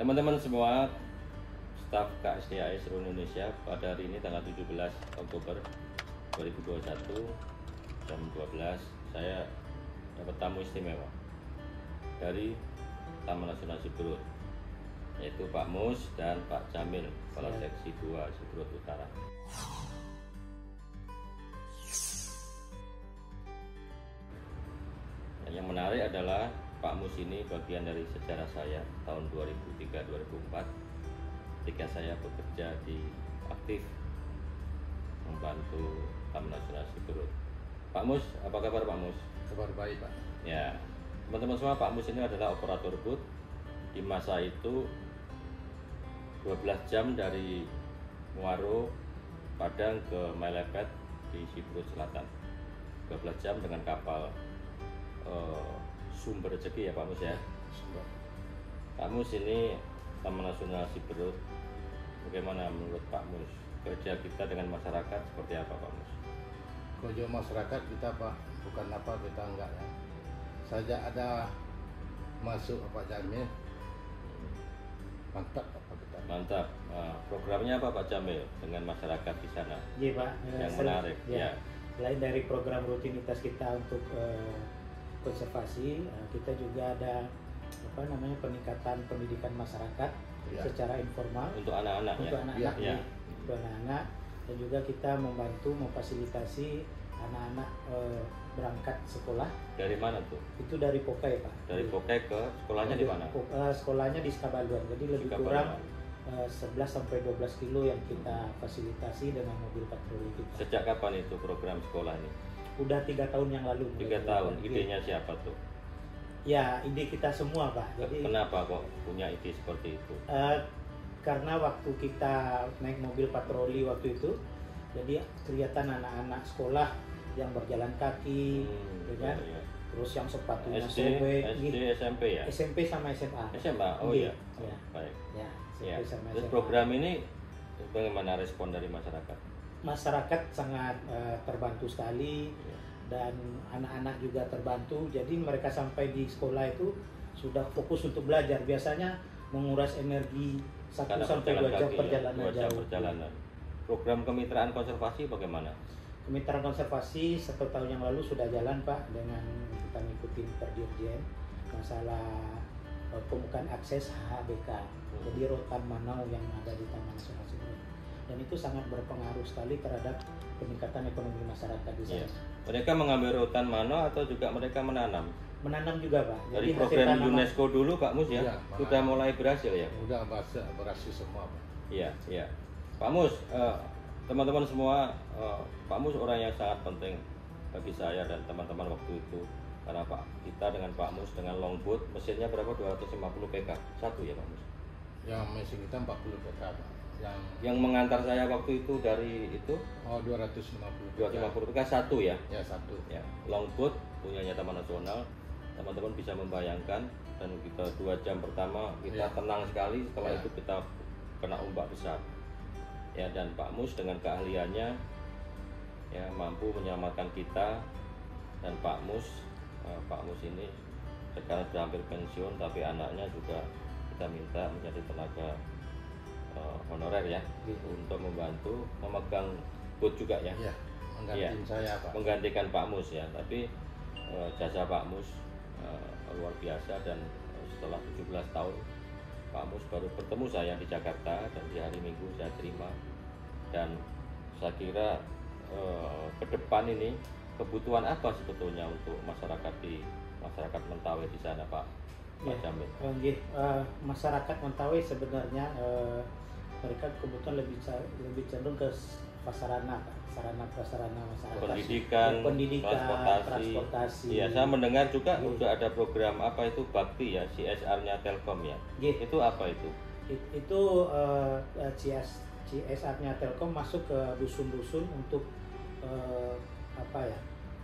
Teman-teman semua, staf KSDAI seluruh Indonesia pada hari ini tanggal 17 Oktober 2021 jam 12 saya dapat tamu istimewa dari Taman Nasional Siberut yaitu Pak Mus dan Pak Jamil Kepala. Seksi 2 Siberut Utara. Yang menarik adalah Pak Mus ini bagian dari sejarah saya tahun 2003-2004 ketika saya bekerja di aktif membantu Taman Nasional Siberut. Pak Mus, apa kabar Pak Mus? Kabar baik Pak. Ya, teman-teman semua Pak Mus ini adalah operator booth di masa itu 12 jam dari Muaro Padang ke Melepet di Siberut Selatan 12 jam dengan kapal sumber rezeki ya Pak Mus ya. Pak Mus ini Taman Nasional Siberut bagaimana menurut Pak Mus kerja kita dengan masyarakat seperti apa Pak Mus? Kalau masyarakat kita Pak, bukan apa kita enggak ya. Saja ada masuk Pak Jamil, mantap apa kita. Mantap. Nah, programnya apa Pak Jamil dengan masyarakat di sana? Iya Pak. Yang menarik, ya. ya. Selain dari program rutinitas kita untuk eh, konservasi, eh, kita juga ada apa namanya peningkatan pendidikan masyarakat Ya. secara informal Untuk anak-anak untuk ya? anak-anak Ya. ya. untuk anak-anak dan juga kita membantu memfasilitasi anak-anak eh, berangkat sekolah Dari mana tuh? itu dari Pokai Pak. Dari Pokai ke sekolahnya di mana? Po- eh, sekolahnya di Skabaluan. Jadi lebih Skabaluan. kurang eh, 11 sampai 12 kilo yang kita fasilitasi dengan mobil patroli kita. Sejak kapan itu program sekolah ini? Udah tiga tahun yang lalu. Tiga tahun. Idenya siapa tuh? Ya, ide kita semua Pak. Jadi Kenapa kok punya ide seperti itu? eh, karena waktu kita naik mobil patroli waktu itu, jadi kelihatan anak-anak sekolah yang berjalan kaki, Hmm, ya kan? iya, iya. terus yang sepatunya SD, sobek, SD, gitu. SMP ya? SMP sama SMA. SMA. Oh Iya, iya. Baik. Ya, Ya. SMP sama Terus SMA. program ini bagaimana respon dari masyarakat? Masyarakat sangat eh, terbantu sekali Ya. dan anak-anak juga terbantu. Jadi mereka sampai di sekolah itu sudah fokus untuk belajar. Biasanya menguras energi satu Karena sampai dua jam ya, perjalanan jam jauh. perjalanan. Program kemitraan konservasi bagaimana? Kemitraan konservasi satu tahun yang lalu sudah jalan Pak dengan kita ngikutin Perdirjen masalah eh, pembukaan akses HBK. Hmm. Jadi rotan manau yang ada di Taman Nasional. Dan itu sangat berpengaruh sekali terhadap peningkatan ekonomi masyarakat di sana. Iya. Mereka mengambil hutan mano atau juga mereka menanam? Menanam juga Pak. Dari hasil program tanaman- UNESCO dulu Pak Mus ya, Iya, sudah mulai berhasil ya? Udah berhasil, berhasil semua Pak. Iya, iya. Pak Mus, eh, teman-teman semua, eh, Pak Mus orang yang sangat penting bagi saya dan teman-teman waktu itu. Karena Pak kita dengan Pak Mus dengan longboat mesinnya berapa 250 PK satu ya Pak Mus. Yang mesin kita 40 PK Pak. Yang Yang mengantar saya waktu itu dari itu oh 250 PK. 250 PK satu ya. Ya satu. Ya, longboat punyanya Taman Nasional. Teman-teman bisa membayangkan dan kita dua jam pertama kita Iya. tenang sekali. Setelah Iya. itu kita kena ombak besar. Ya dan Pak Mus dengan keahliannya ya mampu menyelamatkan kita dan Pak Mus eh, Pak Mus ini sekarang sudah hampir pensiun tapi anaknya juga kita minta menjadi tenaga eh, honorer ya Gitu. untuk membantu memegang boot juga ya Ya, menggantiin saya Pak. menggantikan Pak Mus ya tapi eh, jasa Pak Mus eh, luar biasa dan eh, setelah 17 tahun Pak Mus baru bertemu saya di Jakarta dan di hari Minggu saya terima dan saya kira eh, ke depan ini kebutuhan apa sebetulnya untuk masyarakat di masyarakat Mentawai di sana Pak Pak Ya. Nggih, eh, masyarakat Mentawai sebenarnya eh, mereka kebutuhan lebih lebih cenderung ke prasarana, sarana prasarana masyarakat. pendidikan, Ya, pendidikan, transportasi. transportasi. Iya, saya mendengar juga Iya. udah ada program apa itu Bakti ya, CSR-nya Telkom ya. Nggih, Itu apa itu? it- itu eh, eh, CS CSR-nya Telkom masuk ke dusun-dusun untuk eh, apa ya?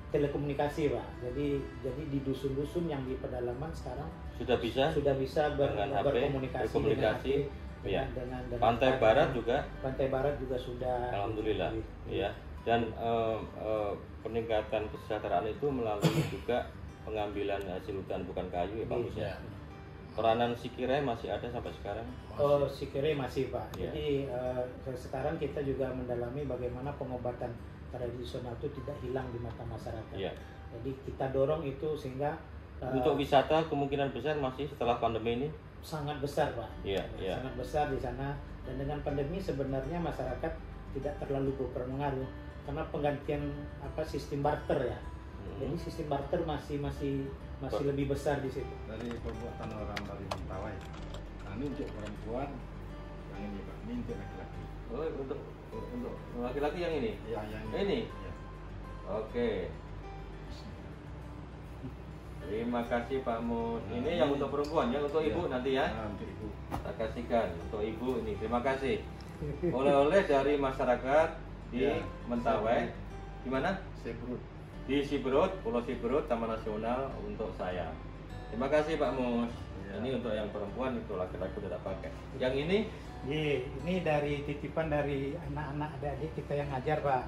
Telekomunikasi, Pak. Jadi jadi di dusun-dusun yang di pedalaman sekarang Sudah bisa? sudah bisa ber- Dengan HP, berkomunikasi berkomunikasi, dengan, iya. dengan, dengan Pantai dengan- Barat juga, Pantai Barat juga sudah alhamdulillah, Iya. ya. Dan eh, eh, peningkatan kesejahteraan itu melalui juga pengambilan hasil hutan bukan kayu ya Pak ya. Ya. peranan Sikire masih ada sampai sekarang Oh, Sikere masih Pak. Iya. Jadi eh, sekarang kita juga mendalami bagaimana pengobatan tradisional itu tidak hilang di mata masyarakat. Iya. Jadi kita dorong itu sehingga eh, untuk wisata kemungkinan besar masih setelah pandemi ini sangat besar Pak. Iya, iya. Sangat besar di sana dan dengan pandemi sebenarnya masyarakat tidak terlalu berpengaruh karena penggantian apa sistem barter ya. Hmm. Jadi sistem barter masih masih masih Ber- lebih besar di situ. dari perbuatan orang dari Mentawai. Nah, ini untuk perempuan, yang ini Pak, ini untuk laki-laki. oh untuk untuk laki-laki yang ini Ya, yang Ini? Ya. oke terima kasih Pak Mus Nah, ini ini- yang untuk perempuan ya untuk ibu Ya. nanti ya Nah, untuk ibu. kita kasihkan untuk ibu ini terima kasih oleh-oleh dari masyarakat di Ya. Mentawai di mana Sebrut. di Siberut Pulau Siberut Taman Nasional untuk saya terima kasih Pak Mus. Ini untuk yang perempuan itu laki-laki tidak pakai yang ini Iya, ini dari titipan dari anak-anak adik-adik kita yang ngajar Pak.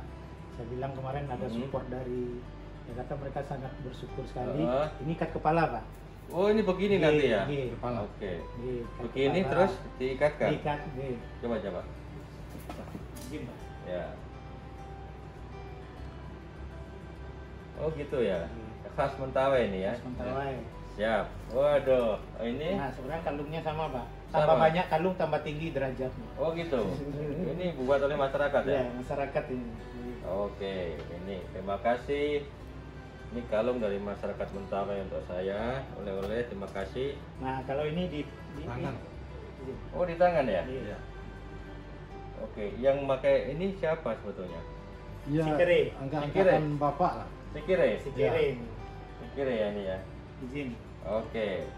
Saya bilang kemarin ada Hmm. support dari ya kata mereka sangat bersyukur sekali. Ah. Ini ikat kepala Pak. oh ini begini Iya, nanti ya iya. Kepala. oke ikat begini kepala. terus diikatkan diikat. Coba coba Begini, Pak. Ya. Oh gitu ya. Khas Mentawai ini ya. Mentawai. Siap. Waduh, ini Nah, sebenarnya kalungnya sama Pak. Tambah Sama. banyak kalung tambah tinggi derajatnya. Oh gitu. Ini buat oleh masyarakat ya. Ya, masyarakat ini. Oke, ini terima kasih. Ini kalung dari masyarakat Mentawai untuk saya. Oleh-oleh terima kasih. Nah, kalau ini di, di Tangan. ini. Oh di tangan ya. Iya. Ya. Oke, yang pakai ini siapa sebetulnya? Ya, Sikere. angkat-angkatan bapak lah. Sikire. Si kirim. Sikire ya ini ya. Izin. Oke.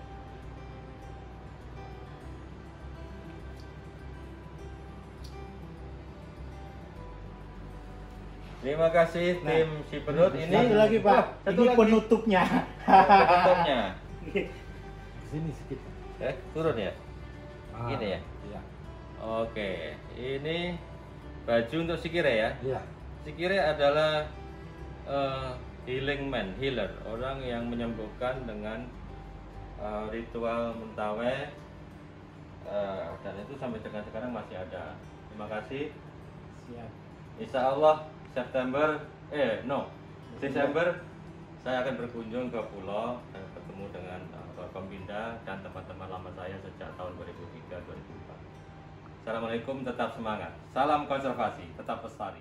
Terima kasih Nah, tim si perut ini. Satu lagi Pak. Oh, satu ini lagi. penutupnya. Oh, penutupnya. Sini sedikit. Eh, turun ya? Ah, Gini ya? Iya. Oke, ini baju untuk Sikire ya. Iya. Sikire adalah eh, healing man, healer, orang yang menyembuhkan dengan eh, ritual mentawai eh, dan itu sampai dengan sekarang masih ada. Terima kasih. Siap. Insya Allah September, eh no, Desember saya akan berkunjung ke pulau dan ketemu dengan uh, Pembinda dan teman-teman lama saya sejak tahun 2003-2004. Assalamualaikum, tetap semangat. Salam konservasi, tetap lestari.